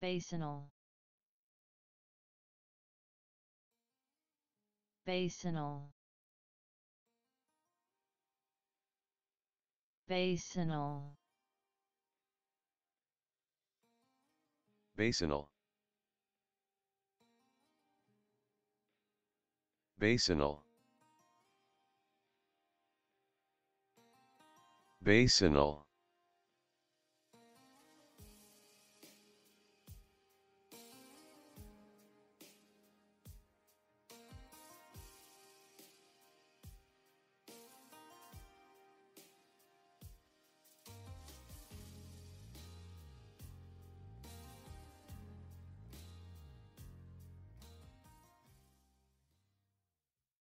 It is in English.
Basinal. Basinal. Basinal. Basinal. Basinal. Basinal.